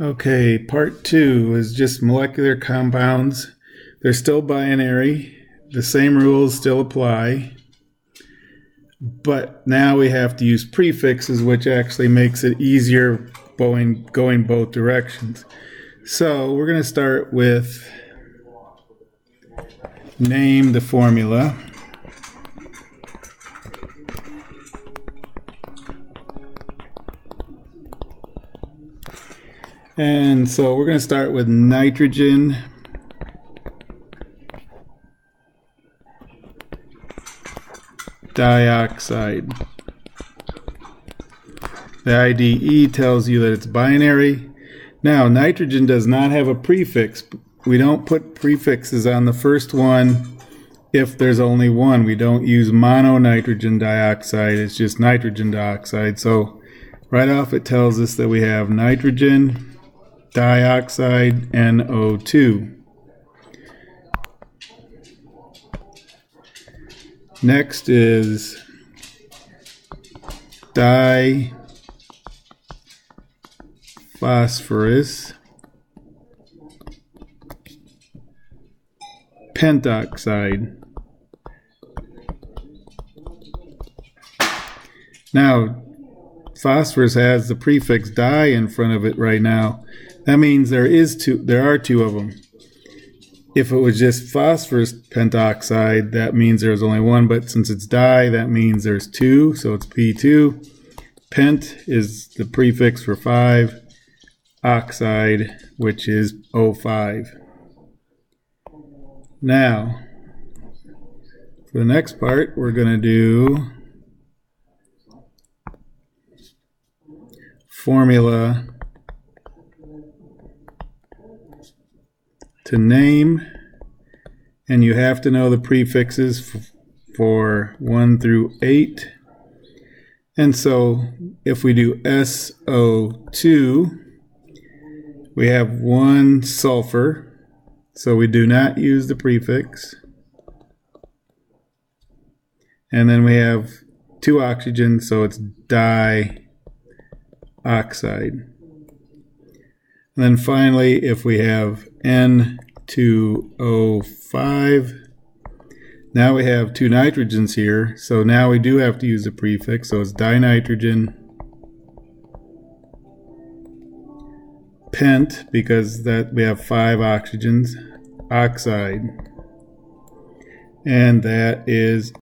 Okay, part two is just molecular compounds. They're still binary. The same rules still apply. But now we have to use prefixes, which actually makes it easier going, going both directions. So we're going to start with name the formula. And so we're going to start with nitrogen. dioxide. The IDE tells you that it's binary. Now, nitrogen does not have a prefix. We don't put prefixes on the first one if there's only one. We don't use mononitrogen dioxide. It's just nitrogen dioxide. So right off it tells us that we have nitrogen dioxide NO2. Next is diphosphorus pentoxide. Now, phosphorus has the prefix di in front of it right now. That means there is two. There are two of them. If it was just phosphorus pentoxide, that means there's only one. But since it's di, that means there's two. So it's P2. Pent is the prefix for five. Oxide, which is O5. Now, for the next part, we're going to do formula to name, and you have to know the prefixes for 1 through 8. And so if we do SO2, we have one sulfur, so we do not use the prefix. And then we have two oxygen, so it's dioxide. And then finally, if we have N2O5, now we have two nitrogens here. So now we do have to use a prefix. So it's dinitrogen pent because that we have five oxygens oxide and that is